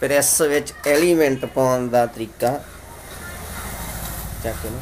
Press ਵਿੱਚ element ਪਾਉਣ ਦਾ ਤਰੀਕਾ ਚੱਕ ਲਓ।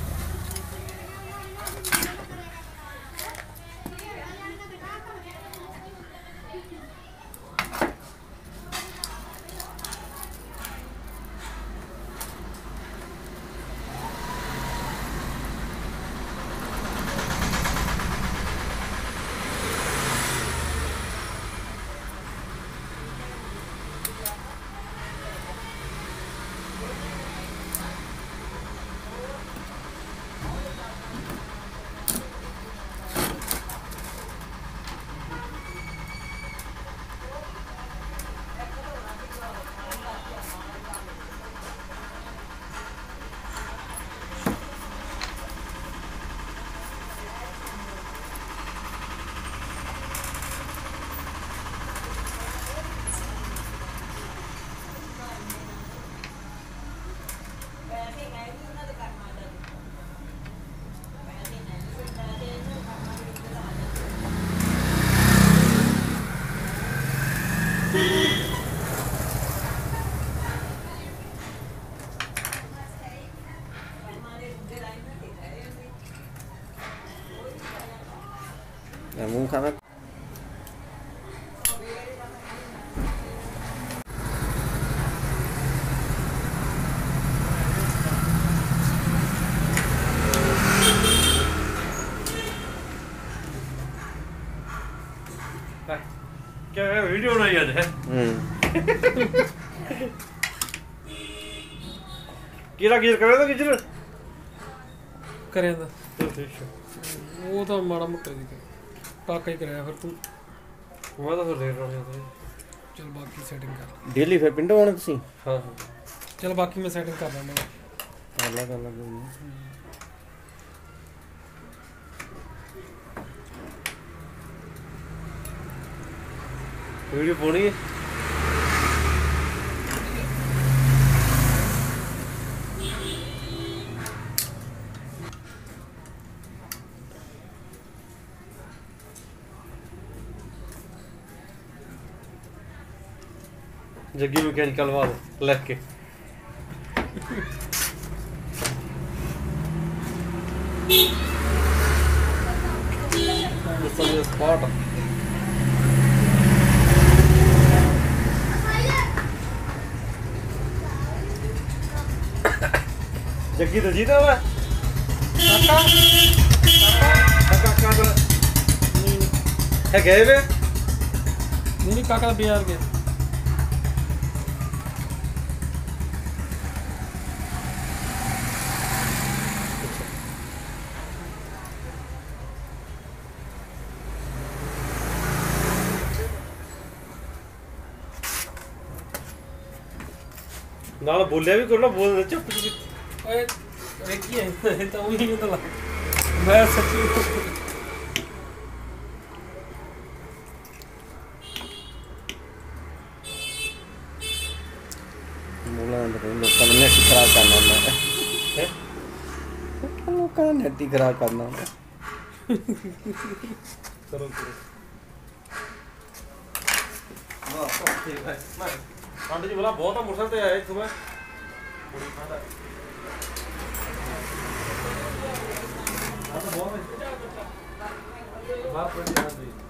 ਮੈਂ ਮੂੰਹ ਖਾਣਾ ਵੀਡੀਓ ਬਣਾਈ ਅੱਜ ਹੈ ਹੂੰ ਕਿਹੜਾ ਗੀਰ ਕਰਿਆ ਤਾਂ ਕਿਜਰ ਕਰਿਆ ਦਾ ਉਹ ਤਾਂ ਮਾੜਾ ਮੋਟਾ ਦੀ ਕਾਕਾ ਹੀ ਕਰਿਆ ਫਿਰ ਤੂੰ। ਮੈਂ ਤਾਂ ਫਿਰ ਲੇਟ ਹੋ ਗਿਆ ਚਲ ਬਾਕੀ ਸੈਟਿੰਗ ਕਰ। ਡੇਲੀ ਫਿਰ ਪਿੰਡੋਂ ਆਉਣਾ ਤੁਸੀਂ? ਹਾਂ ਚਲ ਬਾਕੀ ਮੈਂ ਸੈਟਿੰਗ ਕਰ ਲੈਂਦਾ। ਕਰ ਲਾ ਕਰ ਲਾ ਕੋਈ ਨੀ। ਵੀਡੀਓ ਪਾਉਣੀ ਹੈ? ਜੱਗੀ ਮਕੈਨਿਕਲ ਵਾਲ ਲੈ ਕੇ This is spot. ਜੱਗੀ ਤਾਂ ਜੀਤਾ ਵਾ ਕਾਕਾ ਕਾਕਾ ਕਾਕਾ ਕੋਲ ਹੈ ਗਏ ਵੇ ਨਹੀਂ ਕਾਕਾ ਬਿਆਰ ਗਿਆ ਨਾਲ ਬੋਲਿਆ ਵੀ ਕਰਨਾ ਬੋਲ ਚੁੱਪ ਚੁੱਪ ਓਏ ਵੇਖੀ ਹੈ ਤਾਂ ਉਹ ਹੀ ਕਹਿੰਦਾ ਲੱਗ ਮੈਂ ਸੱਚੀ ਮੂਲਾਂ ਦੇ ਲੋਕਾਂ ਨੇ ਨੈਟ ਖਰਾਬ ਕਰਨਾ ਹੁੰਦਾ ਹੈ। ਹੈ? ਲੋਕਾਂ ਨੇ ਨੈਟ ਹੀ ਖਰਾਬ ਕਰਨਾ ਹੁੰਦਾ ਕਰੋ ਕਰੋ। ਵਾਹ ਹੈ ਮੈਂ ਠੰਡ ਜੀ, ਬਲਾ ਬਹੁਤ ਆ, ਮੋਟਰਸਾਈਕਲ ਤੇ ਆਇਆ ਇੱਥੋਂ ਮੈਂ। ਬੜੀ ਠੰਡ ਹੈ ਬਹੁਤ ਹੈ ਬਾਪ ਬੜੀ ਠੰਡ ਹੈ